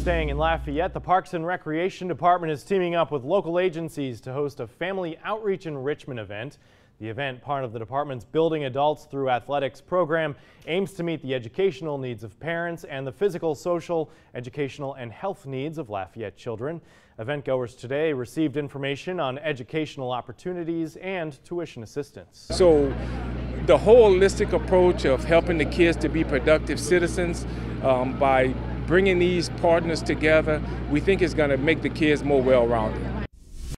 Staying in Lafayette, the Parks and Recreation Department is teaming up with local agencies to host a family outreach enrichment event. The event, part of the department's Building Adults Through Athletics program, aims to meet the educational needs of parents and the physical, social, educational, and health needs of Lafayette children. Event goers today received information on educational opportunities and tuition assistance. So the holistic approach of helping the kids to be productive citizens um, by bringing these partners together, we think is going to make the kids more well-rounded.